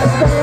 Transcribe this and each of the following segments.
Yes,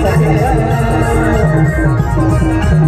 Thank you.